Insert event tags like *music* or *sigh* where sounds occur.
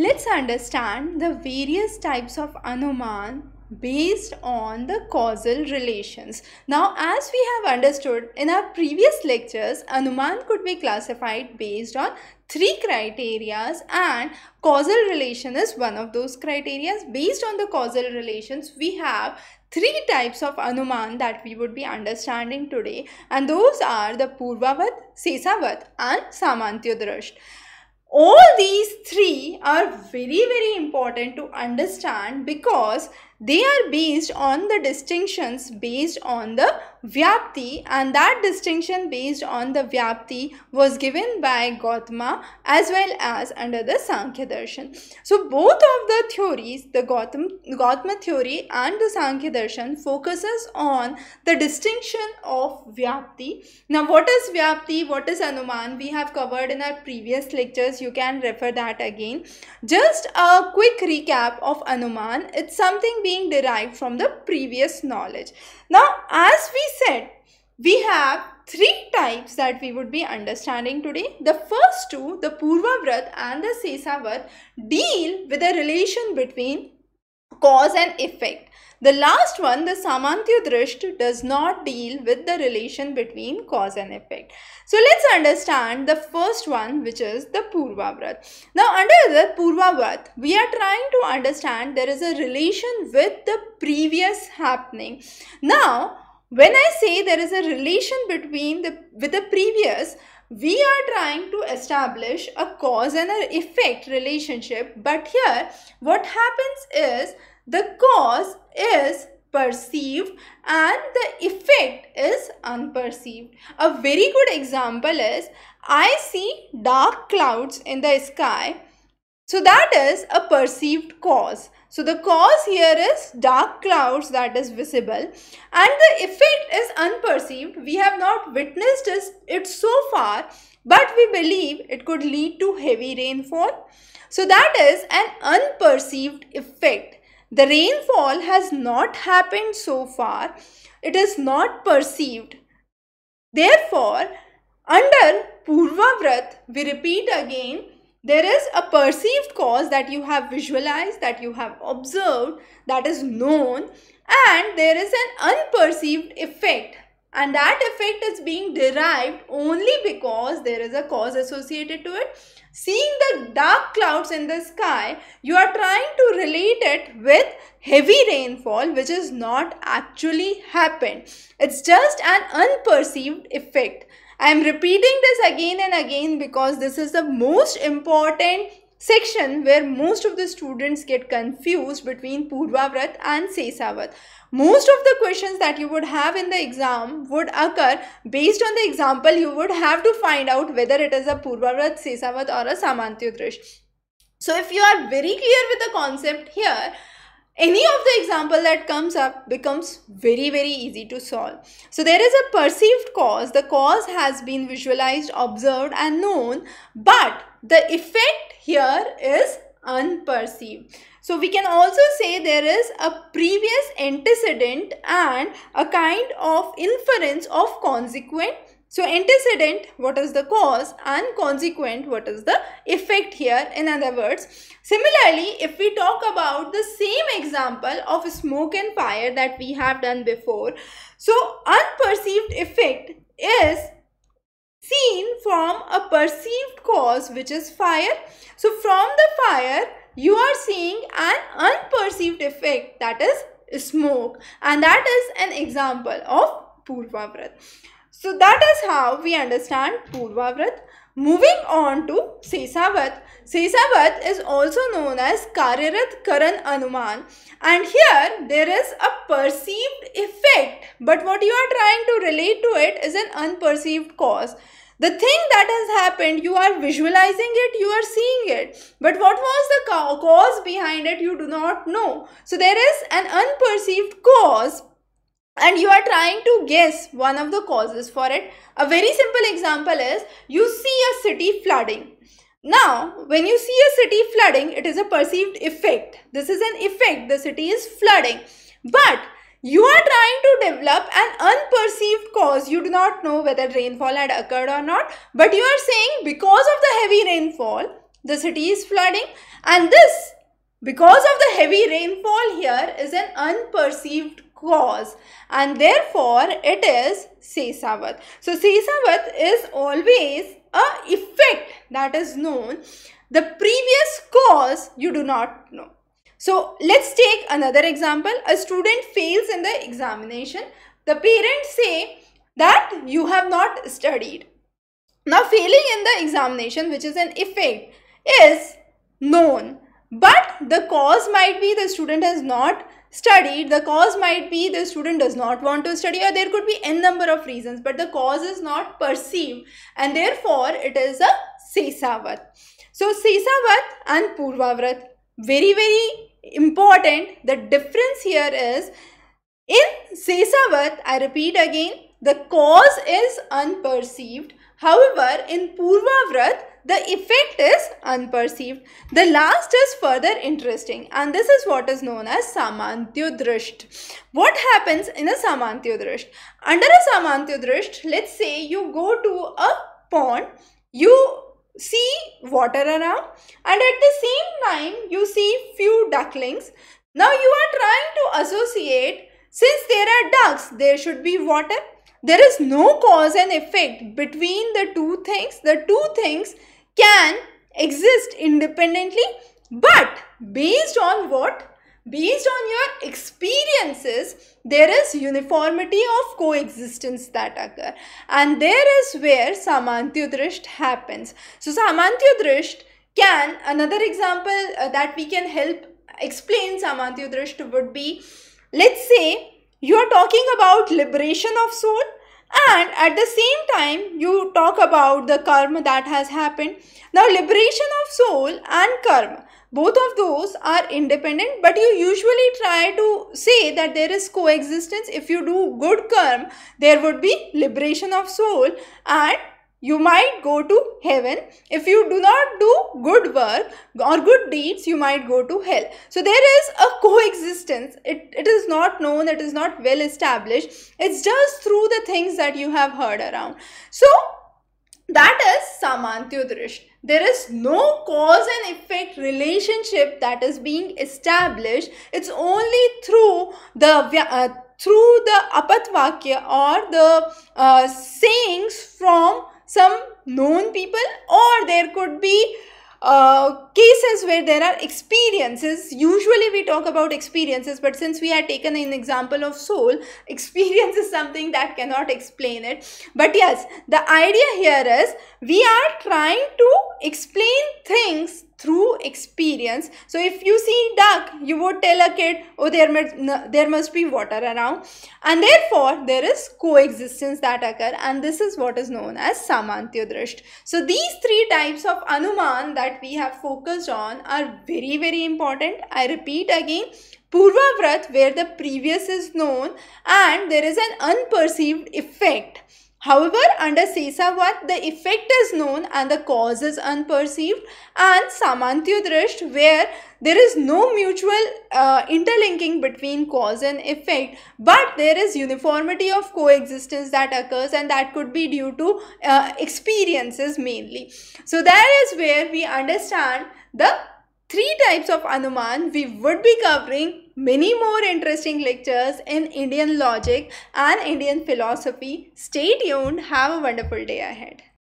Let's understand the various types of Anuman based on the causal relations. Now, as we have understood in our previous lectures, Anuman could be classified based on three criterias and causal relation is one of those criterias. Based on the causal relations, we have three types of Anuman that we would be understanding today and those are the Purvavat, Sesavat and Samantyodrash all these three are very very important to understand because they are based on the distinctions based on the Vyapti and that distinction based on the Vyapti was given by Gautama as well as under the Sankhya Darshan. So both of the theories, the Gautam, Gautama theory and the Sankhya Darshan focuses on the distinction of Vyapti. Now what is Vyapti, what is Anuman? We have covered in our previous lectures, you can refer that again. Just a quick recap of Anuman, it's something being derived from the previous knowledge. Now, as we said, we have three types that we would be understanding today. The first two, the Purvavat and the Sesavat, deal with the relation between cause and effect. The last one, the Samantyodrisht, does not deal with the relation between cause and effect. So let's understand the first one, which is the Purvavat. Now, under the Purvavat, we are trying to understand there is a relation with the previous happening. Now, when I say there is a relation between the with the previous, we are trying to establish a cause and an effect relationship. But here, what happens is the cause is perceived and the effect is unperceived. A very good example is I see dark clouds in the sky. So that is a perceived cause. So the cause here is dark clouds that is visible and the effect is unperceived. We have not witnessed it so far but we believe it could lead to heavy rainfall. So that is an unperceived effect the rainfall has not happened so far. It is not perceived. Therefore, under Purvavat, we repeat again, there is a perceived cause that you have visualized, that you have observed, that is known, and there is an unperceived effect and that effect is being derived only because there is a cause associated to it. Seeing the dark clouds in the sky, you are trying to relate it with heavy rainfall which is not actually happened. It's just an unperceived effect. I am repeating this again and again because this is the most important section where most of the students get confused between Purvavat and Sesavat. Most of the questions that you would have in the exam would occur based on the example you would have to find out whether it is a Purvavat, Sesavat or a Samantyodrish. So if you are very clear with the concept here, any of the example that comes up becomes very very easy to solve. So there is a perceived cause. The cause has been visualized, observed and known but the effect here is unperceived. So we can also say there is a previous antecedent and a kind of inference of consequent so antecedent, what is the cause and consequent, what is the effect here in other words. Similarly, if we talk about the same example of smoke and fire that we have done before. So unperceived effect is seen from a perceived cause which is fire. So from the fire, you are seeing an unperceived effect that is smoke and that is an example of Purvavat. So that is how we understand Purvavat. Moving on to Sesavat. Sesavat is also known as Karyarat Karan Anuman and here there is a perceived effect but what you are trying to relate to it is an unperceived cause. The thing that has happened, you are visualizing it, you are seeing it. But what was the cause behind it, you do not know. So there is an unperceived cause and you are trying to guess one of the causes for it. A very simple example is you see a city flooding. Now, when you see a city flooding, it is a perceived effect. This is an effect. The city is flooding. But you are trying to develop an unperceived cause. You do not know whether rainfall had occurred or not. But you are saying because of the heavy rainfall, the city is flooding and this because of the heavy rainfall here is an unperceived cause and therefore it is Sesavat. So Sesavat is always a effect that is known. The previous cause you do not know. So let's take another example. A student fails in the examination. The parents say that you have not studied. Now failing in the examination which is an effect is known but the cause might be the student has not studied the cause might be the student does not want to study or there could be n number of reasons but the cause is not perceived and therefore it is a sesavat so sesavat and purvavat very very important. The difference here is in sesavat i repeat again the cause is unperceived however in purvavat the effect is unperceived. The last is further interesting and this is what is known as Samantyodrisht. What happens in a Samantyodrisht? Under a Samantyodrisht, let's say you go to a pond, you see water around and at the same time you see few ducklings. Now you are trying to associate since there are ducks, there should be water. There is no cause and effect between the two things. The two things can exist independently but based on what? Based on your experiences, there is uniformity of coexistence that occur. And there is where Samantyodrisht happens. So Samantyodrisht can, another example uh, that we can help explain Samantyodrisht would be, let's say you are talking about liberation of soul and at the same time you talk about the karma that has happened. Now liberation of soul and karma both of those are independent but you usually try to say that there is coexistence. If you do good karma there would be liberation of soul and you might go to heaven. If you do not do good work or good deeds you might go to hell. So there is a coexistence. It, it is not known it is not well established. It's just through the things that you have heard around. So that is samantyodrish there is no cause and effect relationship that is being established. It's only through the uh, through the apatvakya or the uh, sayings from some known people or there could be uh, cases where there are experiences. Usually we talk about experiences but since we had taken an example of soul *laughs* experience is something that cannot explain it. But yes the idea here is we are trying to explain things through experience. So if you see duck you would tell a kid oh there must there must be water around. And therefore there is coexistence that occur and this is what is known as samantyodrisht so these three types of anuman that we have focused on are very very important. I repeat again purvavat where the previous is known and there is an unperceived effect However, under Sesavat, the effect is known and the cause is unperceived and Samantyodrisht where there is no mutual uh, interlinking between cause and effect but there is uniformity of coexistence that occurs and that could be due to uh, experiences mainly. So that is where we understand the three types of Anuman. We would be covering many more interesting lectures in Indian logic and Indian philosophy. Stay tuned. Have a wonderful day ahead.